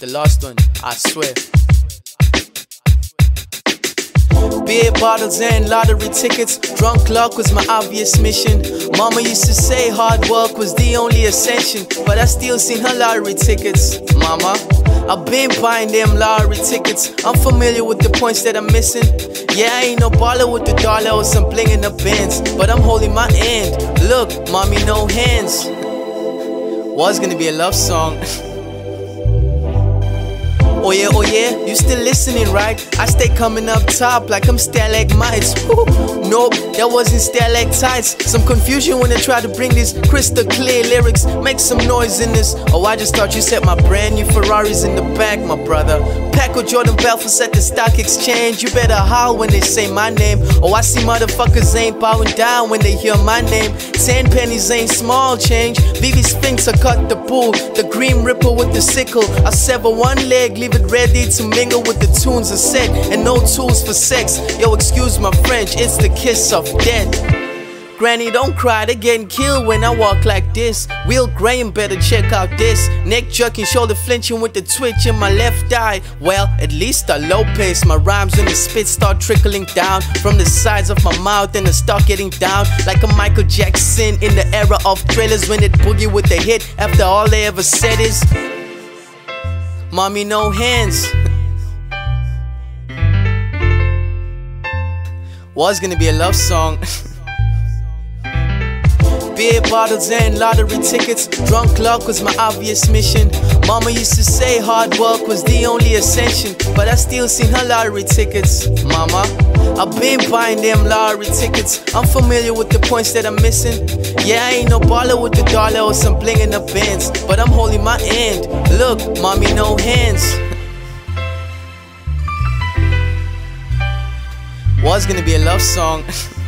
the last one, I swear. Beer bottles and lottery tickets. Drunk luck was my obvious mission. Mama used to say hard work was the only ascension, but I still seen her lottery tickets. Mama, I've been buying them lottery tickets. I'm familiar with the points that I'm missing. Yeah, I ain't no baller with the dollar or some bling in the bins, but I'm holding my end. Look, mommy, no hands. Was gonna be a love song. Oh yeah, oh yeah, you still listening, right? I stay coming up top like I'm stalagmites. Woo. Nope, that wasn't stalactites. Some confusion when I try to bring these crystal clear lyrics. Make some noise in this. Oh, I just thought you said my brand new Ferraris in the back, my brother. Pack with Jordan Belfort at the stock exchange. You better howl when they say my name. Oh, I see motherfuckers ain't bowing down when they hear my name. Ten pennies ain't small change. BB Sphinx, I cut the bull. The green ripper with the sickle. I sever one leg, leave it ready to mingle with the tunes of set. And no tools for sex. Yo, excuse my French, it's the kiss of death. Granny, don't cry, they getting killed when I walk like this. Will Graham better check out this. Neck jerking, shoulder flinching with the twitch in my left eye. Well, at least I low pace. My rhymes when the spit start trickling down from the sides of my mouth and I start getting down like a Michael Jackson in the era of thrillers when it boogie with the hit after all they ever said is, Mommy, no hands. Was gonna be a love song. Beer bottles and lottery tickets. Drunk luck was my obvious mission. Mama used to say hard work was the only ascension, but I still seen her lottery tickets. Mama, I've been buying them lottery tickets. I'm familiar with the points that I'm missing. Yeah, I ain't no baller with the dollar or some bling in the bins, but I'm holding my end. Look, mommy, no hands. Was gonna be a love song.